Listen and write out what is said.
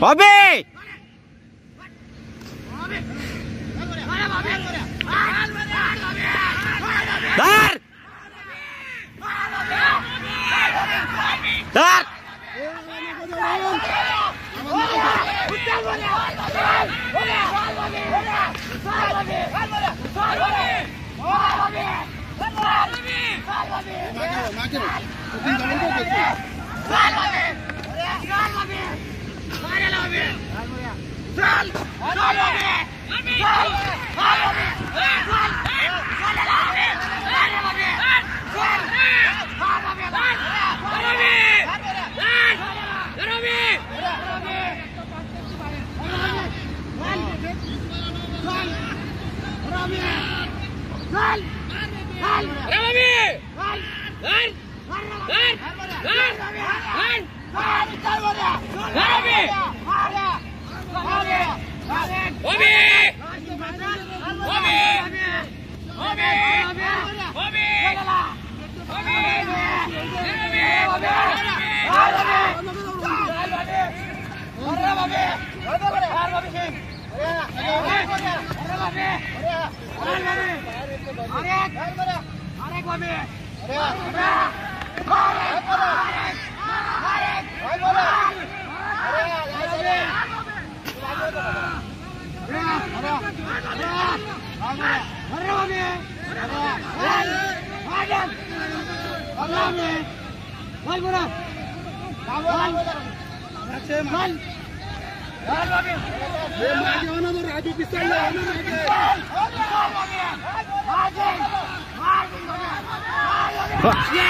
Bobby! Dar! Dar! Dar! Rami! Rami! Rami! Rami! Rami! আরেক আরেক আরেক আরেক আরেক আরেক আরেক Fuck. Yeah.